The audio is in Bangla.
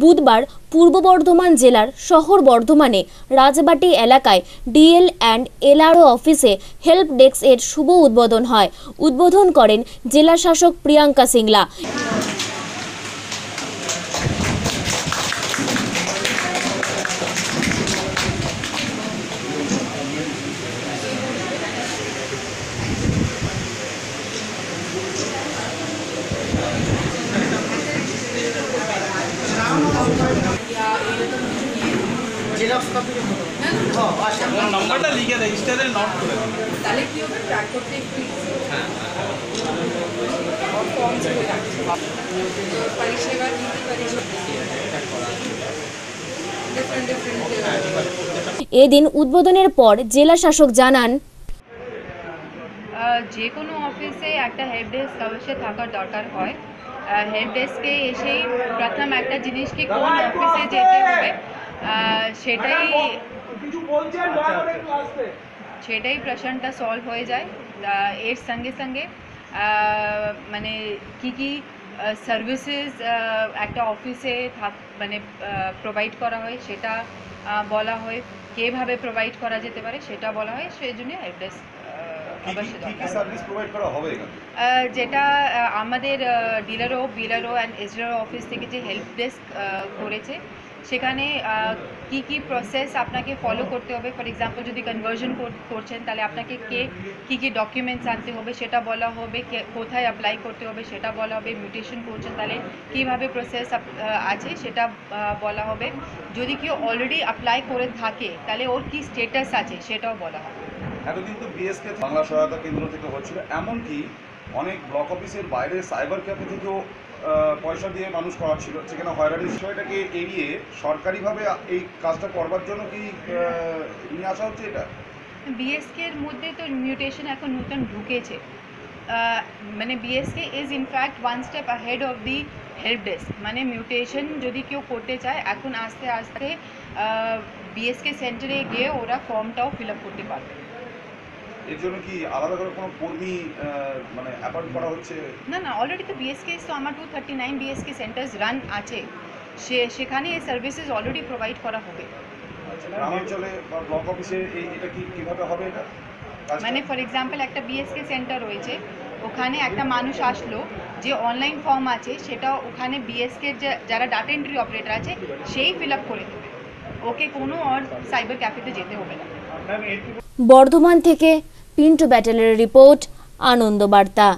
বুধবার পূর্ব বর্ধমান জেলার শহর বর্ধমানে রাজবাটি এলাকায় ডিএল অ্যান্ড এলআরও অফিসে হেল্প ডেস্ক এর শুভ উদ্বোধন হয়। উদ্বোধন করেন জেলা শাসক প্রিয়াঙ্কা সিংলা। ওর নাম্বারটা লিখে রেজিস্টারে নোট করে তাহলে কি হবে? ট্র্যাক করতে একটু ফর্ম করে রাখছে। পরিষেবা দিতে পরিষেবা ডিফারেন্ট ডিফারেন্ট এদিন উদ্বোধনের পর জেলা শাসক জানান যে কোনো অফিসে একটা হেল্প ডেস্ক অবশ্যই থাকার দরকার হয়। হেল্প ডেস্কে এসেই প্রথম একটা জিনিসকে কোন অফিসে যেতে হবে? সেটাই সেটাই প্রশ্নটা সলভ হয়ে যায়। এর সঙ্গে সঙ্গে মানে কি কি সার্ভিসেস একটা অফিসে থাক মানে প্রোভাইড করা হয় সেটা বলা হয়। কেভাবে প্রোভাইড করা যেতে পারে সেটা বলা হয়। সেই জন্য আহ, যেটা আমাদের ডিলারও বিলারও অ্যান্ড এসডিআর অফিস থেকে যে হেল্প ডেস্ক করেছে সেখানে কি কি প্রসেস আপনাকে ফলো করতে হবে? ফর এক্সাম্পল যদি কনভার্জন করছেন, তাহলে আপনাকে কে, কি কি ডকুমেন্টস আনতে হবে সেটা বলা হবে কোথায় অ্যাপ্লাই করতে হবে সেটা বলা হবে মিউটেশন করছেন, তাহলে কীভাবে প্রসেস আছে সেটা বলা হবে। যদি কেউ অলরেডি অ্যাপ্লাই করে থাকে, তাহলে ওর কি স্টেটাস আছে সেটাও বলা হবে। এতদিন তো বিএসকে বাংলা সহায়তা কেন্দ্র থেকে হচ্ছিল। এমনকি অনেক ব্লক অফিসের বাইরে সাইবার ক্যাফে থেকেও পয়সা দিয়ে মানুষ করাচ্ছিল। সেখানে হয়রানির বিষয়টাকে এড়িয়ে সরকারিভাবে এই কাজটা করবার জন্য কি নিয়ে আসা হচ্ছে এটা? বিএসকে এর মধ্যে তো মিউটেশন এখন নতুন ঢুকেছে। মানে BSK is in fact one step ahead of the help desk মানে মিউটেশন যদি কেউ করতে চায়, এখন আস্তে আস্তে বিএসকে সেন্টারে গিয়ে ওরা ফর্মটাও ফিল আপ করতে পারবে। এর জন্য কি আলাদা করে কোনো কর্মী মানে অ্যাপয়েন্ট করা হচ্ছে? না না অলরেডি তো বিএসকে তো আমার two thirty nine BSK centres run আছে। সে সেখানে এই সার্ভিসেস অলরেডি প্রোভাইড করা হবে। গ্রামাঞ্চলে বা ব্লক অফিসে এই এটা কি কীভাবে হবে এটা? মানে ফর এক্সাম্পল একটা বিএসকে সেন্টার রয়েছে ওখানে একটা মানুষ আসলো যে অনলাইন ফর্ম আছে সেটা ওখানে বিএসকে যারা ডাটা এন্ট্রি অপারেটর আছে সেই ফিল আপ করে দেবে। ওকে কোনো আর সাইবার ক্যাফেতে যেতে হবে না। বর্ধমান থেকে পিন্টু ব্যাটেলের রিপোর্ট আনন্দ বার্তা